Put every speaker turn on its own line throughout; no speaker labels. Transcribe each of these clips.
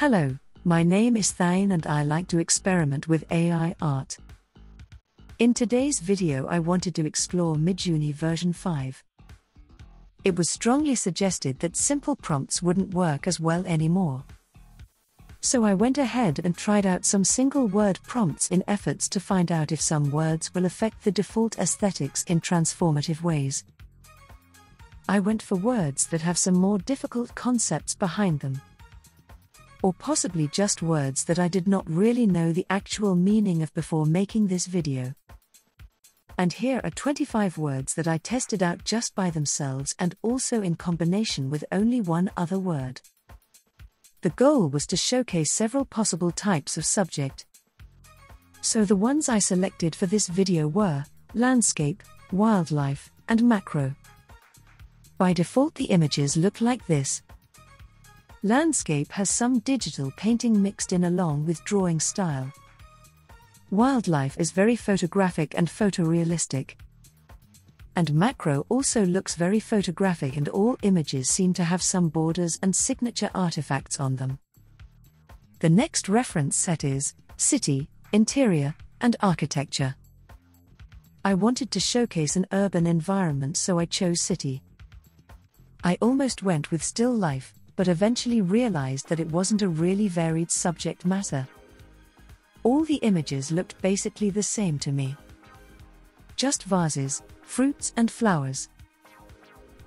Hello, my name is Thaeyne and I like to experiment with AI art. In today's video, I wanted to explore Midjourney version 5. It was strongly suggested that simple prompts wouldn't work as well anymore. So I went ahead and tried out some single word prompts in efforts to find out if some words will affect the default aesthetics in transformative ways. I went for words that have some more difficult concepts behind them. Or possibly just words that I did not really know the actual meaning of before making this video. And here are 25 words that I tested out just by themselves and also in combination with only one other word. The goal was to showcase several possible types of subject. So the ones I selected for this video were landscape, wildlife, and macro. By default, the images look like this. Landscape has some digital painting mixed in along with drawing style. Wildlife is very photographic and photorealistic and macro also looks very photographic and all images seem to have some borders and signature artifacts on them. The next reference set is city, interior, and architecture. I wanted to showcase an urban environment so I chose city. I almost went with still life, but eventually realized that it wasn't a really varied subject matter. All the images looked basically the same to me. Just vases, fruits and flowers.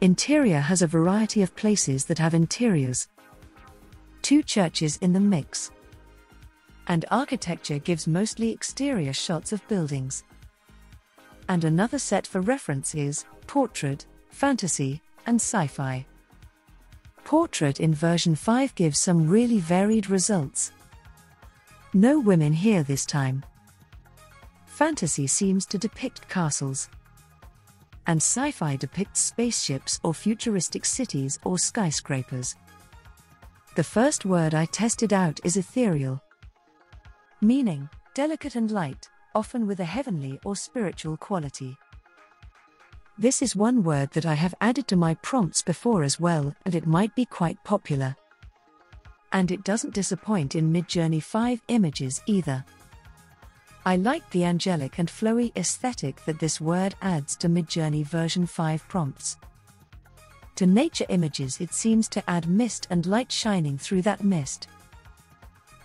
Interior has a variety of places that have interiors. Two churches in the mix. And architecture gives mostly exterior shots of buildings. And another set for reference is portrait, fantasy, and sci fi. Portrait in version 5 gives some really varied results. No women here this time. Fantasy seems to depict castles and sci fi depicts spaceships or futuristic cities or skyscrapers. The first word I tested out is ethereal, meaning delicate and light, often with a heavenly or spiritual quality. This is one word that I have added to my prompts before as well, and it might be quite popular. And it doesn't disappoint in Midjourney 5 images either. I like the angelic and flowy aesthetic that this word adds to Midjourney version 5 prompts. To nature images, it seems to add mist and light shining through that mist.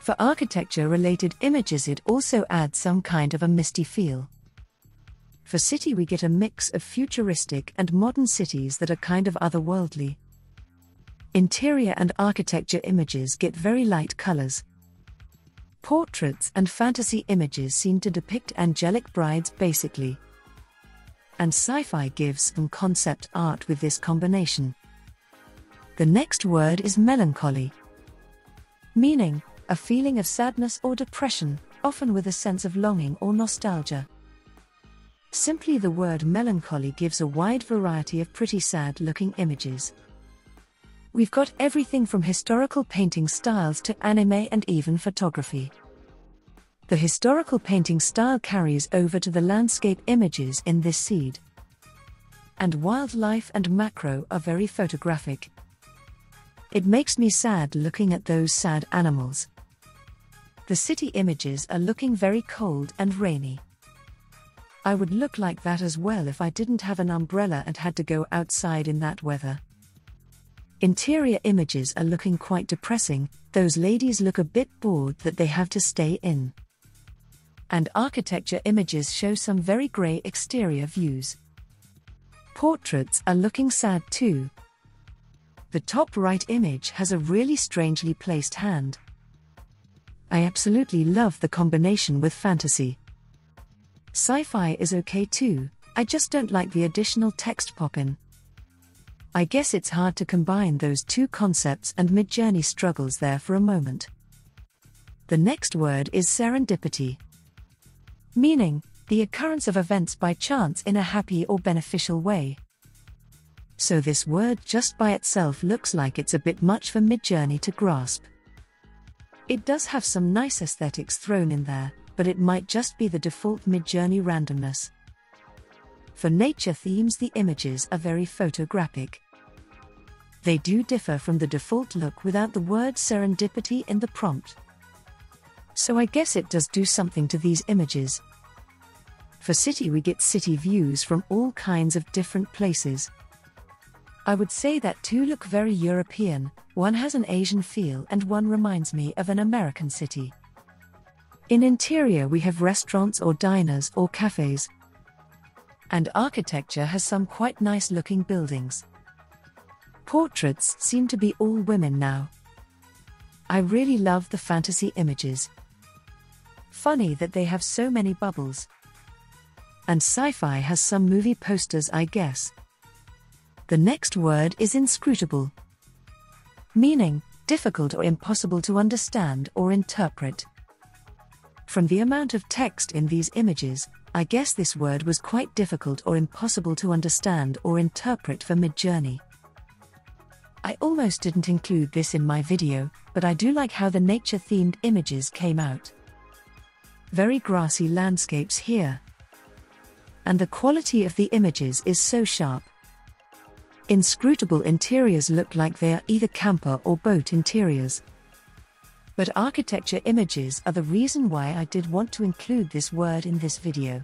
For architecture related images, it also adds some kind of a misty feel. For city, we get a mix of futuristic and modern cities that are kind of otherworldly. Interior and architecture images get very light colors, Portraits and fantasy images seem to depict angelic brides basically. And sci fi gives some concept art with this combination. The next word is melancholy, meaning a feeling of sadness or depression, often with a sense of longing or nostalgia. Simply the word melancholy gives a wide variety of pretty sad looking images. We've got everything from historical painting styles to anime and even photography. The historical painting style carries over to the landscape images in this seed. And wildlife and macro are very photographic. It makes me sad looking at those sad animals. The city images are looking very cold and rainy. I would look like that as well if I didn't have an umbrella and had to go outside in that weather. Interior images are looking quite depressing, those ladies look a bit bored that they have to stay in. And architecture images show some very grey exterior views. Portraits are looking sad too. The top right image has a really strangely placed hand. I absolutely love the combination with fantasy. Sci fi is okay too, I just don't like the additional text pop in. I guess it's hard to combine those two concepts, and Midjourney struggles there for a moment. The next word is serendipity, meaning the occurrence of events by chance in a happy or beneficial way. So, this word just by itself looks like it's a bit much for Midjourney to grasp. It does have some nice aesthetics thrown in there, but it might just be the default Midjourney randomness. For nature themes, the images are very photographic. they do differ from the default look without the word serendipity in the prompt. So I guess it does do something to these images. For city, we get city views from all kinds of different places. I would say that two look very European, one has an Asian feel, and one reminds me of an American city. In interior, we have restaurants or diners or cafes. And architecture has some quite nice looking buildings. Portraits seem to be all women now. I really love the fantasy images. Funny that they have so many bubbles. And sci fi has some movie posters, I guess. The next word is inscrutable, meaning difficult or impossible to understand or interpret. From the amount of text in these images, I guess this word was quite difficult or impossible to understand or interpret for Midjourney. I almost didn't include this in my video, but I do like how the nature themed images came out. Very grassy landscapes here. And the quality of the images is so sharp. Inscrutable interiors look like they are either camper or boat interiors, but architecture images are the reason why I did want to include this word in this video.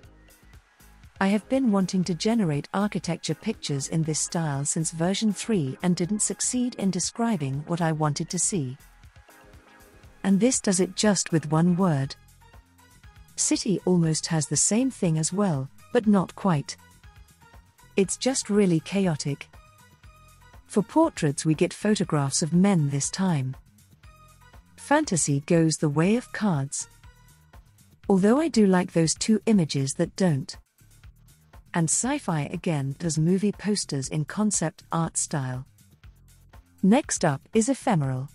I have been wanting to generate architecture pictures in this style since version 3 and didn't succeed in describing what I wanted to see. And this does it just with one word. City almost has the same thing as well, but not quite. It's just really chaotic. For portraits, we get photographs of men this time fantasy goes the way of cards. Although I do like those two images that don't. And sci fi again does movie posters in concept art style. Next up is ephemeral.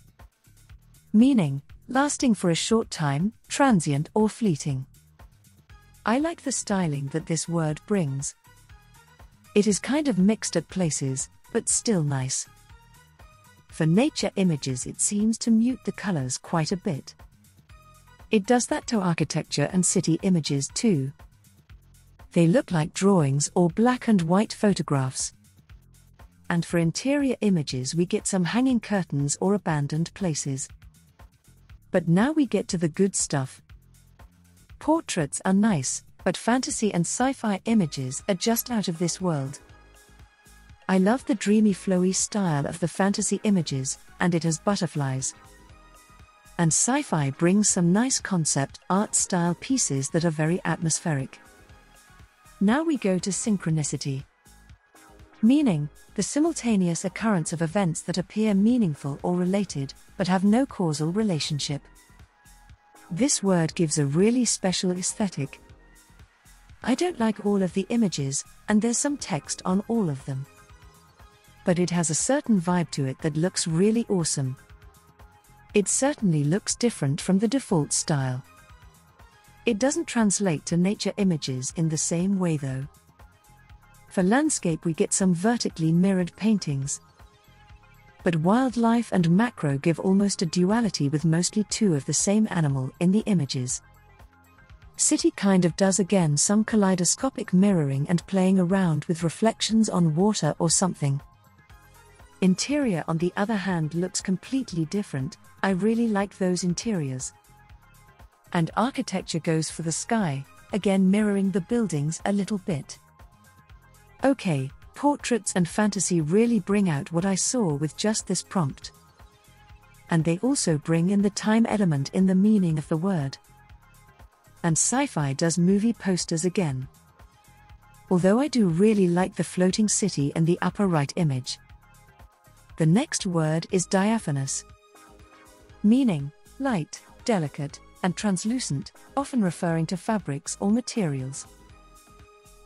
Meaning, lasting for a short time, transient or fleeting. I like the styling that this word brings. It is kind of mixed at places, but still nice. For nature images, it seems to mute the colors quite a bit. It does that to architecture and city images too. They look like drawings or black and white photographs. And for interior images, we get some hanging curtains or abandoned places. But now we get to the good stuff. Portraits are nice, but fantasy and sci fi images are just out of this world. I love the dreamy flowy style of the fantasy images, and it has butterflies. And sci fi brings some nice concept art style pieces that are very atmospheric. Now we go to synchronicity. Meaning, the simultaneous occurrence of events that appear meaningful or related, but have no causal relationship. This word gives a really special aesthetic. I don't like all of the images, and there's some text on all of them but it has a certain vibe to it that looks really awesome. It certainly looks different from the default style. It doesn't translate to nature images in the same way though. For landscape, we get some vertically mirrored paintings. But wildlife and macro give almost a duality with mostly two of the same animal in the images. City kind of does again some kaleidoscopic mirroring and playing around with reflections on water or something. Interior, on the other hand, looks completely different. I really like those interiors. And architecture goes for the sky, again mirroring the buildings a little bit. Okay, portraits and fantasy really bring out what I saw with just this prompt. And they also bring in the time element in the meaning of the word. And sci fi does movie posters again. Although I do really like the floating city and the upper right image. The next word is diaphanous, meaning light, delicate, and translucent, often referring to fabrics or materials.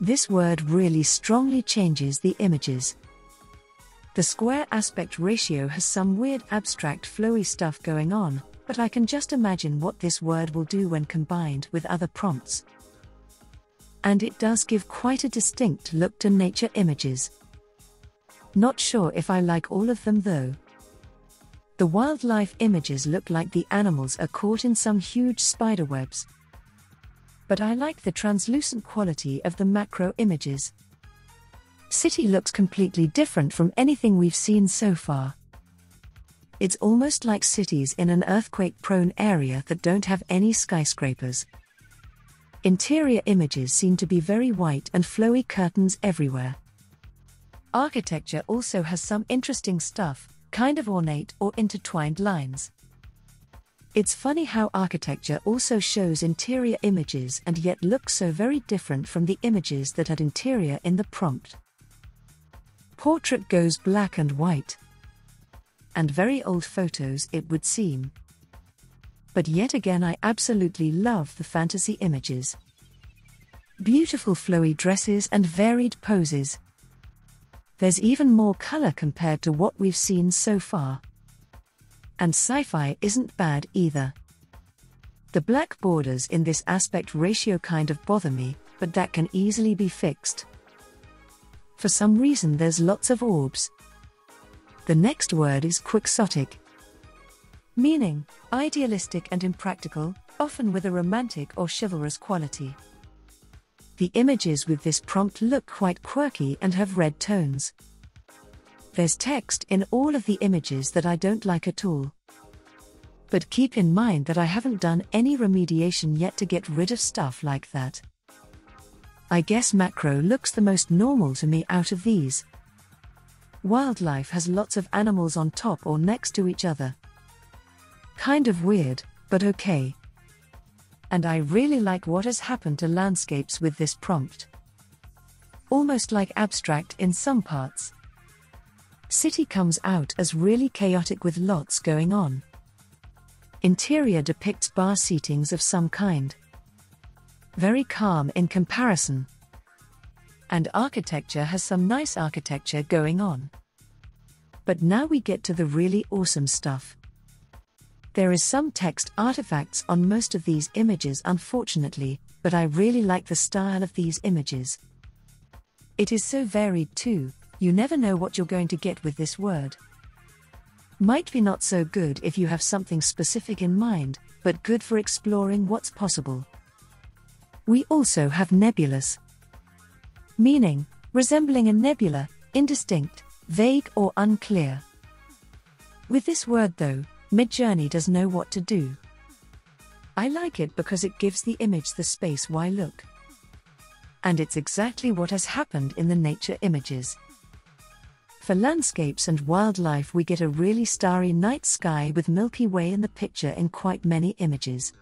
This word really strongly changes the images. The square aspect ratio has some weird abstract flowy stuff going on, but I can just imagine what this word will do when combined with other prompts. And it does give quite a distinct look to nature images. Not sure if I like all of them though. The wildlife images look like the animals are caught in some huge spider webs. But I like the translucent quality of the macro images. City looks completely different from anything we've seen so far. It's almost like cities in an earthquake prone area that don't have any skyscrapers. Interior images seem to be very white and flowy curtains everywhere. Architecture also has some interesting stuff, kind of ornate or intertwined lines. It's funny how architecture also shows interior images and yet looks so very different from the images that had interior in the prompt. Portrait goes black and white. And very old photos, it would seem. But yet again, I absolutely love the fantasy images. Beautiful flowy dresses and varied poses. There's even more color compared to what we've seen so far. And sci fi isn't bad either. The black borders in this aspect ratio kind of bother me, but that can easily be fixed. For some reason, there's lots of orbs. The next word is quixotic, meaning idealistic and impractical, often with a romantic or chivalrous quality. The images with this prompt look quite quirky and have red tones. There's text in all of the images that I don't like at all. But keep in mind that I haven't done any remediation yet to get rid of stuff like that. I guess macro looks the most normal to me out of these. Wildlife has lots of animals on top or next to each other. Kind of weird, but okay and I really like what has happened to landscapes with this prompt. Almost like abstract in some parts. City comes out as really chaotic with lots going on. Interior depicts bar seatings of some kind. Very calm in comparison. And architecture has some nice architecture going on. But now we get to the really awesome stuff. There is some text artifacts on most of these images, unfortunately, but I really like the style of these images. It is so varied too, you never know what you're going to get with this word. Might be not so good if you have something specific in mind, but good for exploring what's possible. We also have nebulous, meaning, resembling a nebula, indistinct, vague, or unclear. With this word, though, Midjourney does know what to do. I like it because it gives the image the space why look. And it's exactly what has happened in the nature images. For landscapes and wildlife, we get a really starry night sky with Milky Way in the picture in quite many images.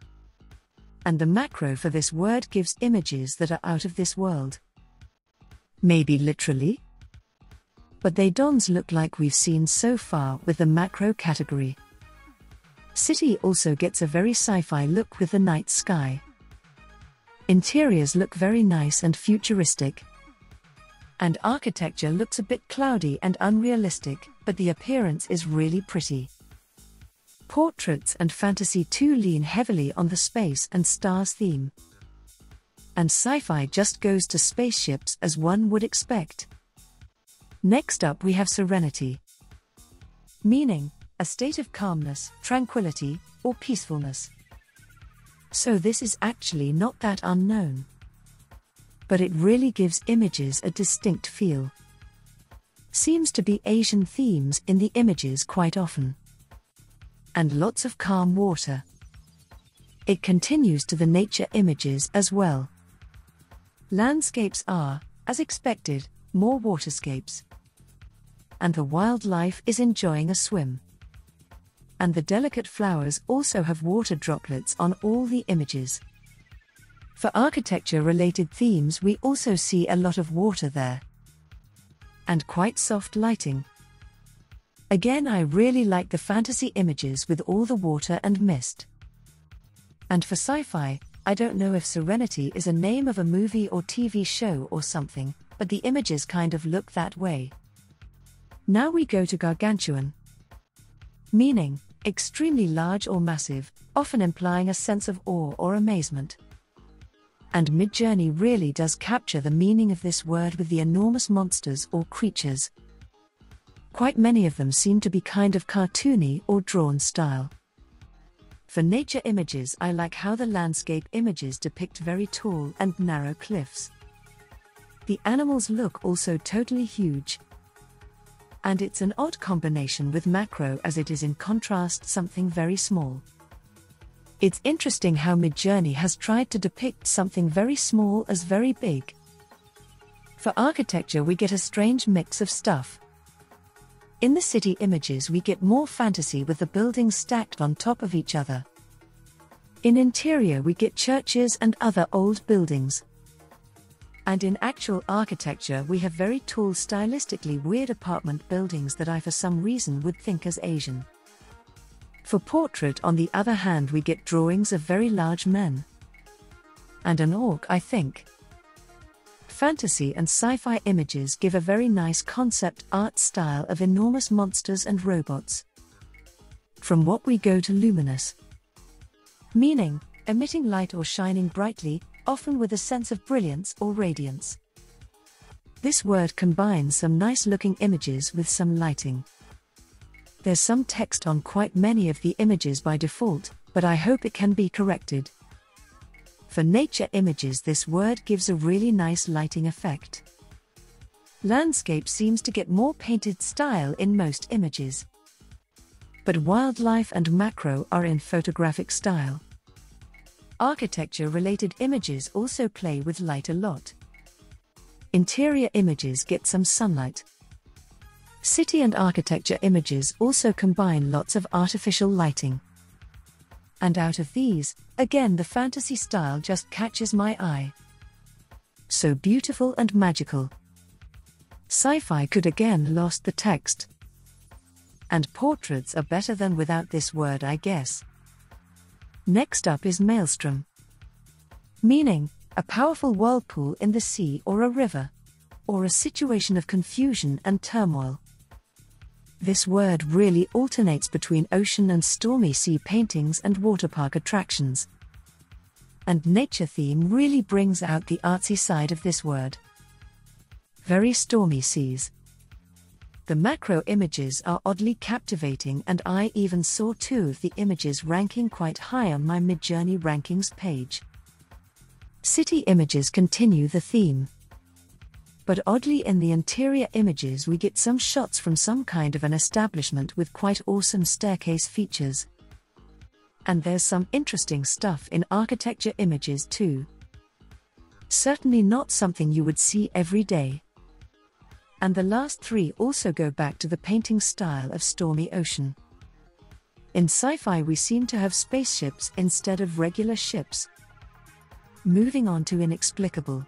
And the macro for this word gives images that are out of this world. Maybe literally? But they don't look like we've seen so far with the macro category. City also gets a very sci fi look with the night sky. Interiors look very nice and futuristic. And architecture looks a bit cloudy and unrealistic, but the appearance is really pretty. Portraits and fantasy too lean heavily on the space and stars theme. And sci fi just goes to spaceships as one would expect. Next up, we have Serenity. Meaning, a state of calmness, tranquility, or peacefulness. So, this is actually not that unknown. But it really gives images a distinct feel. Seems to be Asian themes in the images quite often. And lots of calm water. It continues to the nature images as well. Landscapes are, as expected, more waterscapes. And the wildlife is enjoying a swim and the delicate flowers also have water droplets on all the images. For architecture related themes, we also see a lot of water there. And quite soft lighting. Again, I really like the fantasy images with all the water and mist. And for sci fi, I don't know if Serenity is a name of a movie or TV show or something, but the images kind of look that way. Now we go to Gargantuan. Meaning, extremely large or massive, often implying a sense of awe or amazement. And Midjourney really does capture the meaning of this word with the enormous monsters or creatures. Quite many of them seem to be kind of cartoony or drawn style. For nature images, I like how the landscape images depict very tall and narrow cliffs. The animals look also totally huge. And it's an odd combination with macro as it is in contrast something very small. It's interesting how Midjourney has tried to depict something very small as very big. For architecture, we get a strange mix of stuff. In the city images, we get more fantasy with the buildings stacked on top of each other. In interior, we get churches and other old buildings. And in actual architecture, we have very tall, stylistically weird apartment buildings that I, for some reason, would think as Asian. For portrait, on the other hand, we get drawings of very large men. And an orc, I think fantasy and sci fi images give a very nice concept art style of enormous monsters and robots. From what we go to luminous, meaning, emitting light or shining brightly, often with a sense of brilliance or radiance. This word combines some nice looking images with some lighting. There's some text on quite many of the images by default, but I hope it can be corrected. For nature images, this word gives a really nice lighting effect. Landscape seems to get more painted style in most images. But wildlife and macro are in photographic style. Architecture related images also play with light a lot. Interior images get some sunlight. City and architecture images also combine lots of artificial lighting. And out of these, again the fantasy style just catches my eye. So beautiful and magical. Sci fi could again lost the text. And portraits are better than without this word, I guess. Next up is maelstrom. Meaning, a powerful whirlpool in the sea or a river. Or a situation of confusion and turmoil. This word really alternates between ocean and stormy sea paintings and water park attractions. And nature theme really brings out the artsy side of this word. Very stormy seas. The macro images are oddly captivating, and I even saw two of the images ranking quite high on my Midjourney rankings page. City images continue the theme but oddly in the interior images we get some shots from some kind of an establishment with quite awesome staircase features. And there's some interesting stuff in architecture images too. Certainly not something you would see every day. And the last three also go back to the painting style of Stormy Ocean. In sci fi, we seem to have spaceships instead of regular ships. Moving on to inexplicable.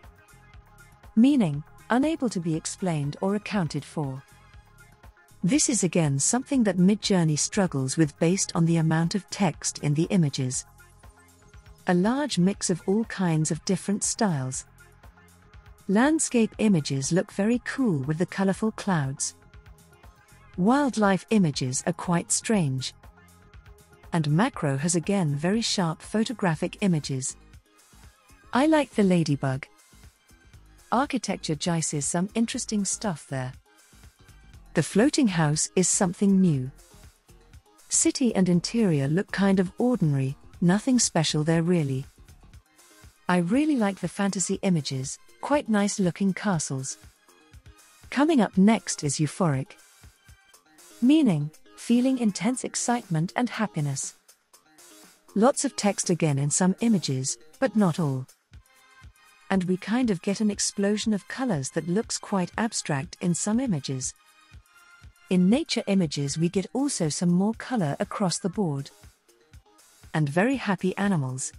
Meaning, unable to be explained or accounted for. This is again something that Midjourney struggles with based on the amount of text in the images. A large mix of all kinds of different styles. Landscape images look very cool with the colorful clouds. Wildlife images are quite strange. And macro has again very sharp photographic images. I like the ladybug, architecture jices some interesting stuff there. The floating house is something new. City and interior look kind of ordinary, nothing special there really. I really like the fantasy images, quite nice looking castles. Coming up next is euphoric. Meaning, feeling intense excitement and happiness. Lots of text again in some images, but not all and we kind of get an explosion of colors that looks quite abstract in some images. In nature images, we get also some more color across the board. And very happy animals.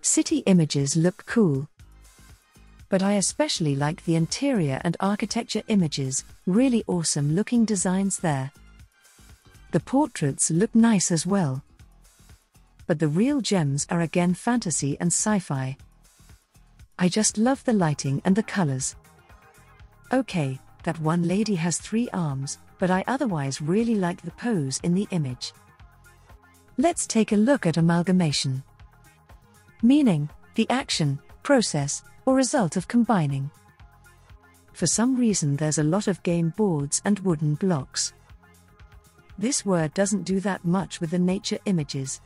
City images look cool. But I especially like the interior and architecture images, really awesome looking designs there. The portraits look nice as well. But the real gems are again fantasy and sci fi. I just love the lighting and the colors. Okay, that one lady has three arms, but I otherwise really like the pose in the image. Let's take a look at amalgamation. Meaning, the action, process, or result of combining. For some reason, there's a lot of game boards and wooden blocks. This word doesn't do that much with the nature images,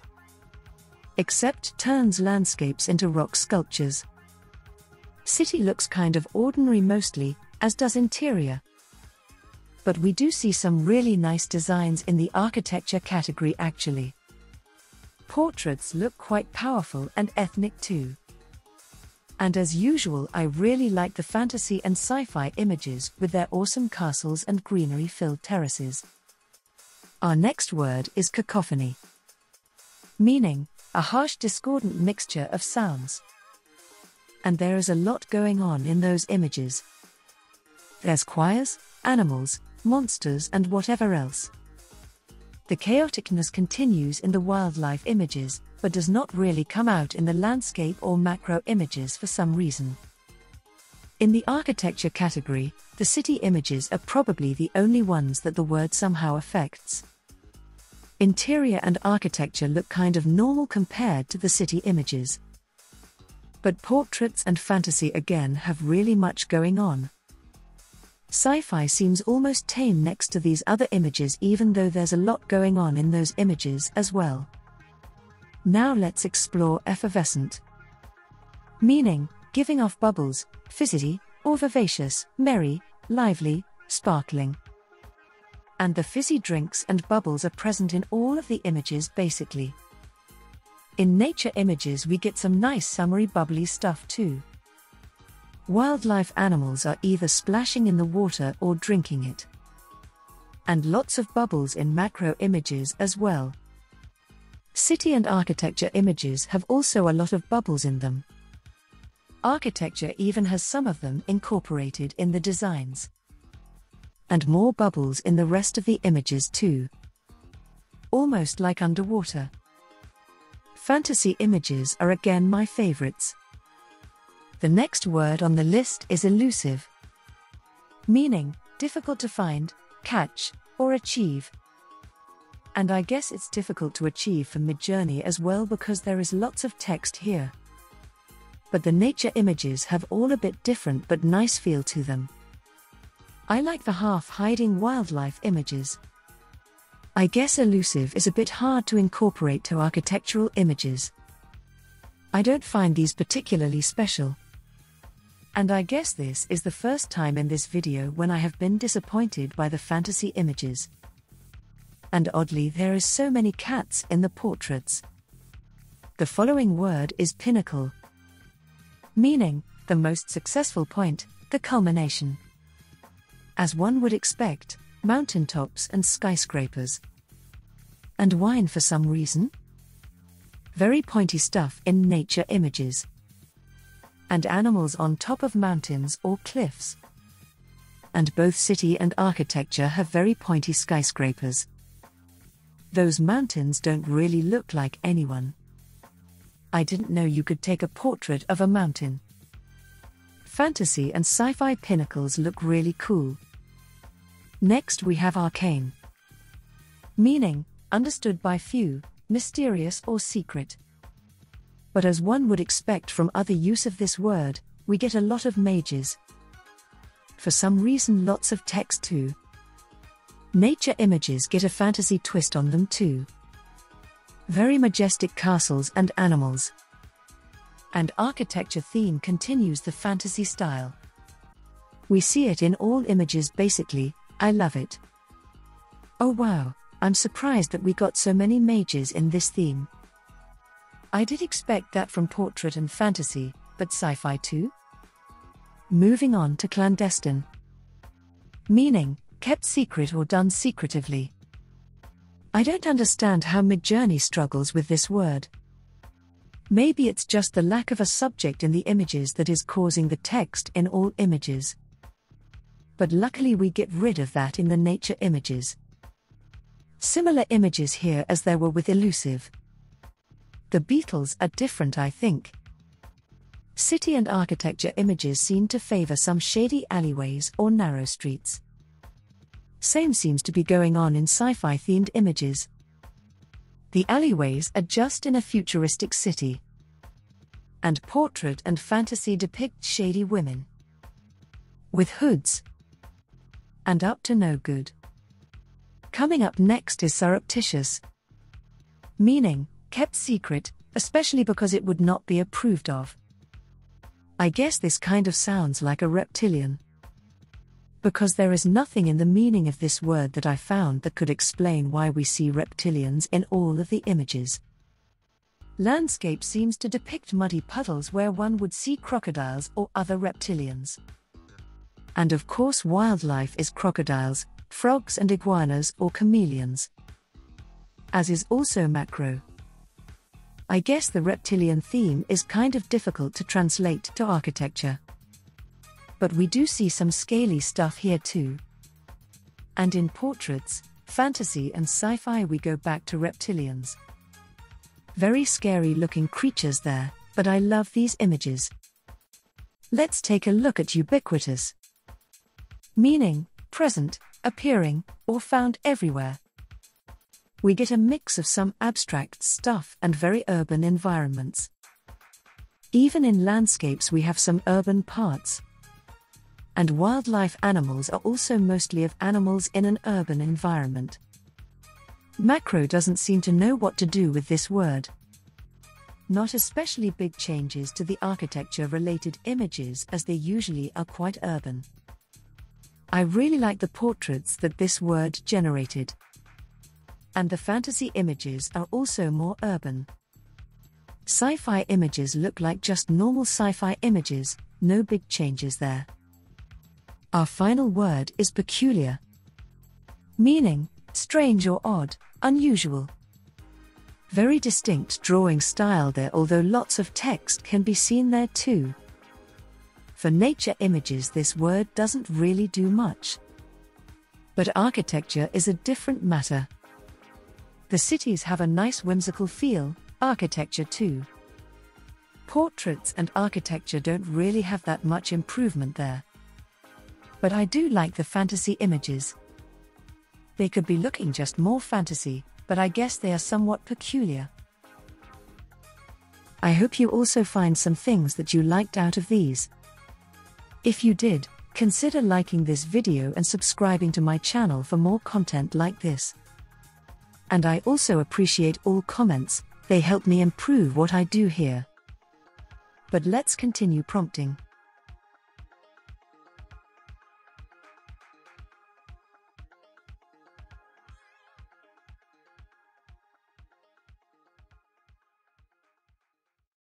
except turns landscapes into rock sculptures. City looks kind of ordinary mostly, as does interior. But we do see some really nice designs in the architecture category actually. Portraits look quite powerful and ethnic too. And as usual, I really like the fantasy and sci fi images with their awesome castles and greenery filled terraces. Our next word is cacophony, meaning a harsh, discordant mixture of sounds. And there is a lot going on in those images. There's choirs, animals, monsters, and whatever else. The chaoticness continues in the wildlife images, but does not really come out in the landscape or macro images for some reason. In the architecture category, the city images are probably the only ones that the word somehow affects. Interior and architecture look kind of normal compared to the city images. But portraits and fantasy again have really much going on. Sci fi seems almost tame next to these other images, even though there's a lot going on in those images as well. Now let's explore effervescent. Meaning, giving off bubbles, fizzy, or vivacious, merry, lively, sparkling. And the fizzy drinks and bubbles are present in all of the images basically. In nature images, we get some nice summery bubbly stuff too. Wildlife animals are either splashing in the water or drinking it. And lots of bubbles in macro images as well. City and architecture images have also a lot of bubbles in them. Architecture even has some of them incorporated in the designs. And more bubbles in the rest of the images too. Almost like underwater. Fantasy images are again my favorites. The next word on the list is elusive, meaning difficult to find, catch, or achieve. And I guess it's difficult to achieve for Midjourney as well because there is lots of text here. But the nature images have all a bit different but nice feel to them. I like the half hiding wildlife images. I guess elusive is a bit hard to incorporate to architectural images. I don't find these particularly special. And I guess this is the first time in this video when I have been disappointed by the fantasy images. And oddly, there is so many cats in the portraits. The following word is pinnacle, meaning the most successful point, the culmination. As one would expect, mountaintops and skyscrapers. And wine for some reason? Very pointy stuff in nature images and animals on top of mountains or cliffs. And both city and architecture have very pointy skyscrapers. Those mountains don't really look like anyone. I didn't know you could take a portrait of a mountain. Fantasy and sci fi pinnacles look really cool. Next, we have arcane. Meaning, understood by few, mysterious or secret but as one would expect from other use of this word, we get a lot of mages. For some reason, lots of text too. Nature images get a fantasy twist on them too. Very majestic castles and animals. And architecture theme continues the fantasy style. We see it in all images basically, I love it. Oh wow, I'm surprised that we got so many mages in this theme. I did expect that from portrait and fantasy, but sci fi too? Moving on to clandestine. Meaning, kept secret or done secretively. I don't understand how Midjourney struggles with this word. Maybe it's just the lack of a subject in the images that is causing the text in all images. But luckily, we get rid of that in the nature images. Similar images here as there were with elusive. The beetles are different, I think. City and architecture images seem to favor some shady alleyways or narrow streets. Same seems to be going on in sci fi themed images. The alleyways are just in a futuristic city. And portrait and fantasy depict shady women. With hoods. And up to no good. Coming up next is surreptitious. Meaning, kept secret, especially because it would not be approved of. I guess this kind of sounds like a reptilian. Because there is nothing in the meaning of this word that I found that could explain why we see reptilians in all of the images. Landscape seems to depict muddy puddles where one would see crocodiles or other reptilians. And of course, wildlife is crocodiles, frogs, and iguanas or chameleons. As is also macro. I guess the reptilian theme is kind of difficult to translate to architecture. But we do see some scaly stuff here too. And in portraits, fantasy, and sci fi, we go back to reptilians. Very scary looking creatures there, but I love these images. Let's take a look at ubiquitous. Meaning, present, appearing, or found everywhere we get a mix of some abstract stuff and very urban environments. Even in landscapes, we have some urban parts. And wildlife animals are also mostly of animals in an urban environment. Macro doesn't seem to know what to do with this word. Not especially big changes to the architecture related images, as they usually are quite urban. I really like the portraits that this word generated and the fantasy images are also more urban. Sci fi images look like just normal sci fi images, no big changes there. Our final word is peculiar. Meaning, strange or odd, unusual. Very distinct drawing style there, although lots of text can be seen there too. For nature images, this word doesn't really do much. But architecture is a different matter. The cities have a nice whimsical feel, architecture too. Portraits and architecture don't really have that much improvement there. But I do like the fantasy images. They could be looking just more fantasy, but I guess they are somewhat peculiar. I hope you also find some things that you liked out of these. If you did, consider liking this video and subscribing to my channel for more content like this and I also appreciate all comments, they help me improve what I do here. But let's continue prompting.